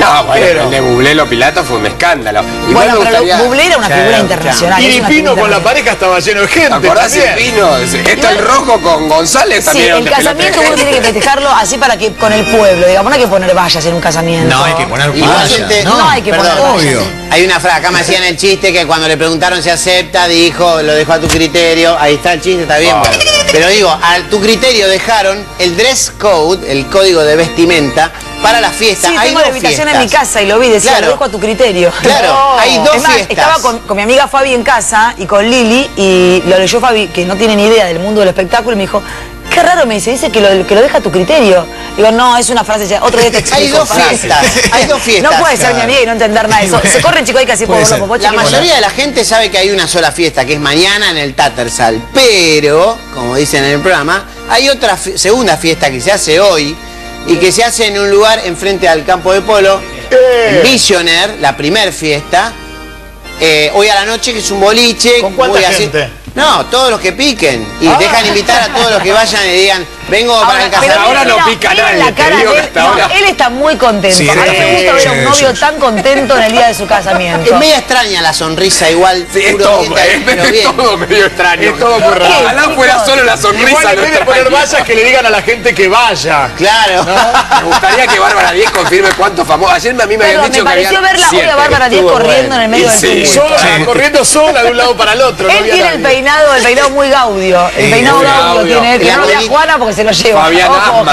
No, bueno, el de Bublé Pilato fue un escándalo. Bueno, pero gustaría... Bublé era una figura internacional. Y Pino con la pareja estaba lleno de gente. ¿Acordás de Pino? Esto el rojo con González también. Sí, el casamiento uno tiene que festejarlo así para que con el pueblo. Digamos, no hay que poner vallas en un casamiento. No, hay que poner vallas. No, hay que poner Obvio. Hay una frase, acá me hacían el chiste que cuando le preguntaron si acepta, dijo, lo dejó a tu criterio. Ahí está el chiste, está bien. Pero digo, a tu criterio dejaron el dress code, el código de vestimenta, para la fiesta. Sí, tengo la invitación en mi casa y lo vi, decía, lo dejo a tu criterio. Claro, hay dos fiestas. Estaba con, mi amiga Fabi en casa y con Lili y lo leyó Fabi, que no tiene ni idea del mundo del espectáculo, y me dijo, qué raro me dice, dice que lo, que lo deja a tu criterio. Digo, no, es una frase, ya, otro día te explico. Hay dos fiestas, hay dos fiestas. No puede ser mi amiga y no entender nada de eso. Se corren chicos, hay que así por los La mayoría de la gente sabe que hay una sola fiesta, que es mañana en el Tattersall, pero, como dicen en el programa, hay otra segunda fiesta que se hace hoy, y que se hace en un lugar enfrente al campo de polo, eh. Visioner, la primer fiesta, eh, hoy a la noche, que es un boliche. ¿Con cuánta gente? No, todos los que piquen. Y ah. dejan invitar a todos los que vayan y digan, vengo para el casamiento. Ahora no pica nadie. La cara él, él está muy contento. a mí me gusta ver a un novio tan contento en el día de su casamiento. Es media extraña la sonrisa igual. Sí, es, todo, es, todo medio extraño. Es todo muy raro. Ojalá fuera solo la sonrisa. Igual en vez de poner vallas que le digan a la gente que vaya. Claro. Me gustaría que Bárbara Díez confirme cuántos famosos. Ayer a mí me habían dicho me pareció verla hoy a Bárbara Díez corriendo en el medio del público. Corriendo sola de un lado para el otro. Él tiene el peinado, el peinado muy gaudio. El peinado gaudio tiene. Que no Juana porque se lo lleva. Ojo,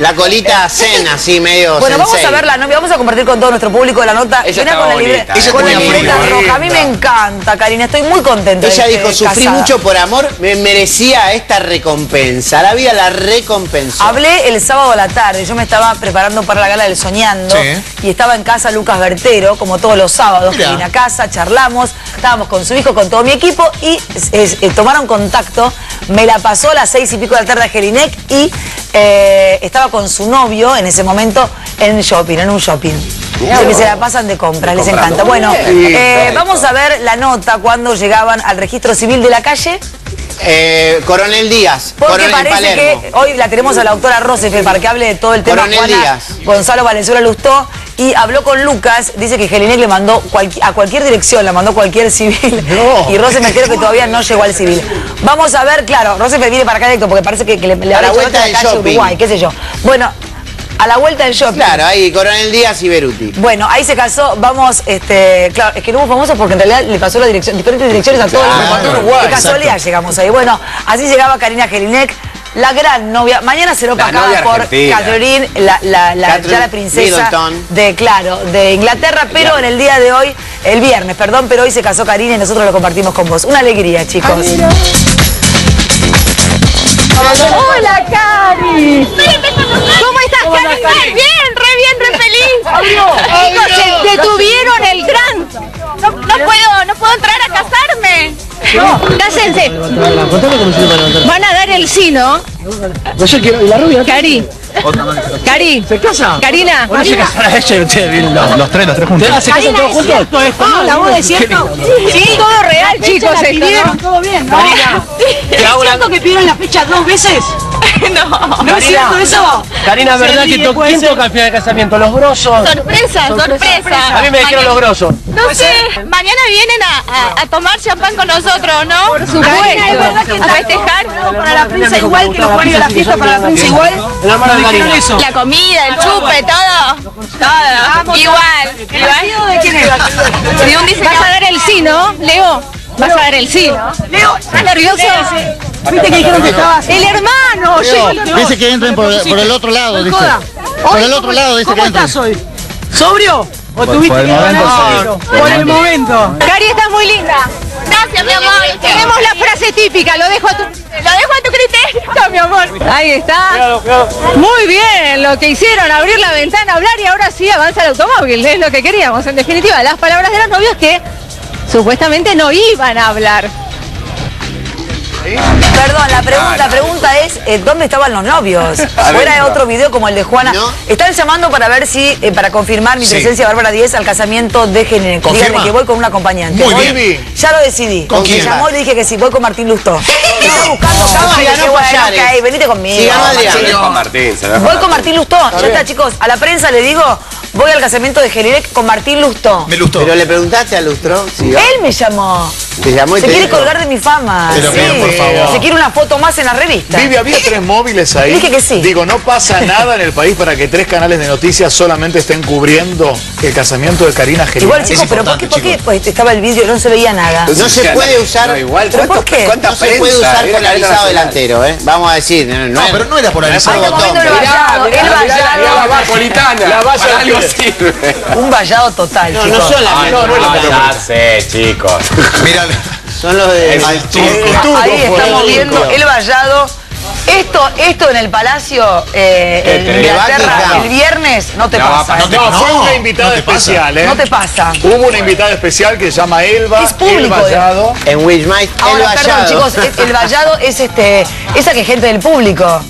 La colita zen, así medio Bueno, vamos a ver la novia, vamos a compartir con todo nuestro público la nota. Ella con la libreta. Con la libreta roja. A mí me encanta, Karina, estoy muy contenta. Ella dijo, sufrí mucho por amor, me merecía esta recompensa. La vida la recompensó. Hablé el sábado a la tarde, yo me estaba preparando para la gala del Soñando y estaba en casa Lucas Bertero, como todos los sábados, que vine a casa, charlamos, estábamos con su hijo, con todo mi equipo y eh, tomaron contacto, me la pasó a las seis y pico de la tarde a Gelinec y eh, estaba con su novio en ese momento en shopping, en un shopping. Que se la pasan de compras, les encanta. Bueno, eh, vamos a ver la nota cuando llegaban al registro civil de la calle. Eh, Coronel Díaz. Porque parece que hoy la tenemos a la doctora Rosefe para que hable de todo el tema. Coronel Díaz. Gonzalo Valenzuela Lustó y habló con Lucas, dice que Gelinec le mandó a cualquier dirección, le mandó cualquier civil. Y Rose me creo que todavía no llegó al civil. Vamos a ver, claro, Rose viene para acá directo porque parece que, le, le a la vuelta de la calle Uruguay, qué sé yo. Bueno, a la vuelta del shopping. Claro, ahí Coronel Díaz y Beruti. Bueno, ahí se casó, vamos, este, claro, es que no hubo famoso porque en realidad le pasó la dirección, diferentes direcciones a todos los Uruguay. De casualidad llegamos ahí. Bueno, así llegaba Karina Gelinec la gran novia. Mañana será opacada por Catherine, la, la, la, ya la princesa de, claro, de Inglaterra, pero en el día de hoy, el viernes, perdón, pero hoy se casó Karina y nosotros lo compartimos con vos. Una alegría, chicos. Hola, Cari. ¿Cómo estás, Cari? Bien, re bien, re feliz. Chicos, se detuvieron el gran. No, no puedo, no puedo entrar. No, cásense. Van a dar el sí, ¿no? Yo quiero, ¿y la rubia? Cari. Cari. ¿Se casa? Karina. Bueno, se casará ella y ustedes los, los, tres, los tres juntos. ¿Se casan todos juntos? Ah, la boda es cierto. Sí, todo real, chicos. Se pidieron, todo bien, ¿no? ¿Es cierto que pidieron la fecha dos veces? no. ¿No es cierto eso? Karina, ¿verdad que to ¿quién toca al final del casamiento? ¿Los grosos? Sorpresa, sorpresa. A mí me dijeron los grosos. No sé, mañana vienen a, a, tomar champán con nosotros, ¿no? Por supuesto. A festejar. Para la prensa igual, que nos ponen la fiesta para la prensa igual. La comida, el chupe, todo. Todo. Igual. ¿De quién es? Vas a dar el sí, ¿no, Leo? Vas a dar el sí, ¿no? Leo, ¿estás nervioso? ¿Viste que dijeron que estabas? El hermano, Dice que entren por, el otro lado, dice. Por el otro lado, dice que entren. ¿Cómo estás hoy? ¿Sobrio? ¿O tuviste que ganar? Por el momento. Cari, estás muy linda. Gracias, mi amor. Tenemos la frase típica, lo dejo a tu, lo dejo a tu criterio, mi amor. Ahí está. Muy bien, lo que hicieron, abrir la ventana, hablar y ahora sí avanza el automóvil, es lo que queríamos. En definitiva, las palabras de los novios que supuestamente no iban a hablar. Perdón, la pregunta, pregunta es, eh, ¿dónde estaban los novios? Fuera de otro video como el de Juana. Están llamando para ver si, eh, para confirmar mi presencia, Bárbara Díez, al casamiento de Género. Díganme que voy con un acompañante. Muy bien. Ya lo decidí. ¿Con quién? Me llamó y le dije que sí, voy con Martín Lustó. Estaba buscando cama y dije, bueno, ok, venite conmigo. Adrián. Voy con Martín. Voy con Martín Lustó. Ya está, chicos. A la prensa le digo, voy al casamiento de Gelirek con Martín Lustó. Me gustó. Pero le preguntaste a Lustro si. Él me llamó. Te llamó y Se te quiere dijo. colgar de mi fama. Te lo Sí. pido, por favor. Se quiere una foto más en la revista. Vivi, había tres móviles ahí. Dije que sí. Digo, no pasa nada en el país para que tres canales de noticias solamente estén cubriendo el casamiento de Karina. Igual, chicos, pero ¿por qué, por qué pues, estaba el vídeo no se veía nada? No se puede usar. No, igual, ¿Pero ¿cuánto- por qué? ¿cuánta No se puede usar polarizado delantero, ¿eh? Vamos a decir. No, No, pero no era polarizado. Ay, el botón. vallado, Mirá, el vallado. la valla algo sirve. Un vallado total, No, chicos. no son las no, no Ya sé, chicos. Mira, Son los de. El El turco Ahí estamos viendo el vallado. Esto, esto en el Palacio eh, en Inglaterra el viernes no te No, pasa. no ¿eh? te- No, fue No, una invitada no te pasa. especial, ¿eh? No te pasa. Hubo una invitada especial que se llama Elba. Es público, El Vallado. En Wismite, el Ahora, perdón, vallado. chicos, el vallado es este, esa que es gente del público.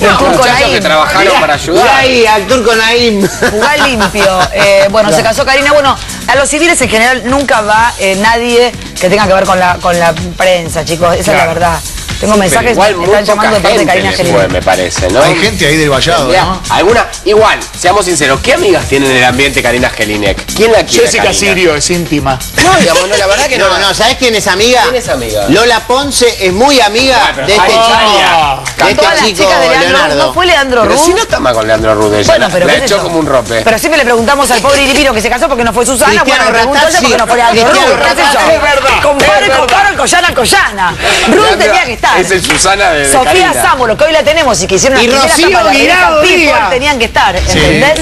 Y el turco Muchachos que Naim. trabajaron para Y ayudar. ahí, al turco Naim. Jugar limpio. Eh, bueno, se casó Karina. Bueno, a los civiles en general nunca va eh, nadie que tenga que ver con la, con la prensa, chicos. Esa es la verdad. Tengo mensajes igual que muy están llamando de parte de Karina fue, me parece, ¿no? hay gente ahí del vallado, ¿no? alguna, igual, seamos sinceros, ¿qué amigas tiene en el ambiente Karina Gelinek? ¿Quién la quiere? Jessica Karina? Sirio es íntima. No, digamos, no, la verdad que no. No, no, ¿sabes quién es amiga? ¿Quién es amiga? Lola Ponce es muy amiga de este chico. De este Todas las chico chicas de Leandro, Leonardo. ¿no fue Leandro Pero Ruz? si no está mal con Leandro Rude, Bueno, pero la echó como un rope. Pero siempre le preguntamos al pobre Iripino que se casó porque no fue Susana. Cristiano bueno, le yo porque no fue Leandro Ruz. Es verdad, Comparo y comparo Collana Collana. Leandro tenía que estar. Es el Susana de, de Sofía Karina. Sámolo, que hoy la tenemos y que hicieron una Y primera Rocío Díaz. tenían que estar, ¿entendés?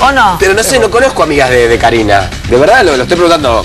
¿O no? Pero no sé, no conozco amigas de, de Karina. De verdad, lo, lo estoy preguntando.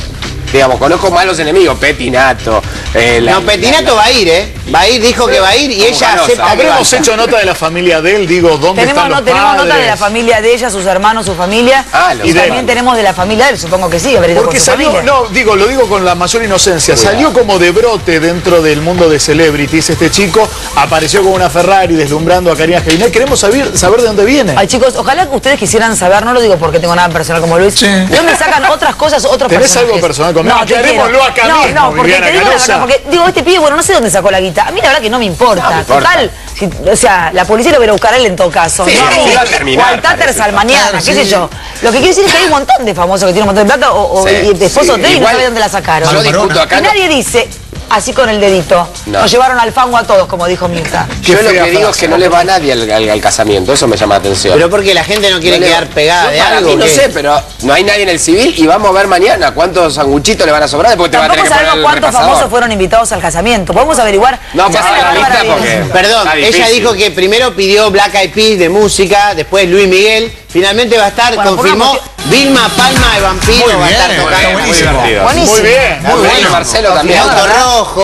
Digamos, conozco malos enemigos, Petinato. Eh, la- No, Petinato va a ir, ¿eh? Va a ir, dijo que va a ir y ella acepta Habremos hecho nota de la familia de él, digo, ¿dónde Tenemos, están no, los tenemos padres? nota de la familia de ella, sus hermanos, su familia. Ah, y también tenemos de la familia de él, supongo que sí, haber Porque con su salió, familia. no, digo, lo digo con la mayor inocencia, salió como de brote dentro del mundo de celebrities este chico, apareció con una Ferrari deslumbrando a Karina Gelinek. Queremos saber, saber de dónde viene. Ay, chicos, ojalá que ustedes quisieran saber, no lo digo porque tengo nada personal como Luis, Sí. ¿de dónde sacan otras cosas, otros ¿Tenés personajes? algo personal conmigo? No, quiero. acá no, mismo, no, porque Viviana te digo la verdad, porque digo, este pibe, bueno, no sé dónde sacó la guita. A mí la verdad que no me importa. No me importa. Total, si- o sea, la policía lo a buscar a él en todo caso. Sí, no, mí. va a terminar, O al Taters parece. al mañana, Claro, qué sé sí. yo. Lo que quiero decir es que hay un montón de famosos que tienen un montón de plata o, o Sí, y de esposo sí, de y no sabe dónde la sacaron. Yo Marona. discuto acá. y nadie dice así con el dedito. No. Nos llevaron al fango a todos, como dijo Mirta. Yo lo que digo es que no le va a nadie al, al- al casamiento, eso me llama la atención. Pero porque la gente no quiere No le- quedar pegada Yo de algo. mí no sé, pero no hay nadie en el civil y vamos a ver mañana cuántos sanguchitos le van a sobrar después te va a tener que poner sabemos cuántos repasador. famosos fueron invitados al casamiento. Podemos averiguar. No, porque- Perdón, ella dijo que primero pidió Black Eyed Peas de música, después Luis Miguel, finalmente va a estar, Bueno, confirmó Vilma Palma de Vampiro Muy va a estar tocando. buenísimo. Buenísimo. Muy bien, muy Bueno, bueno. Marcelo El también. auto rojo.